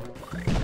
Bye.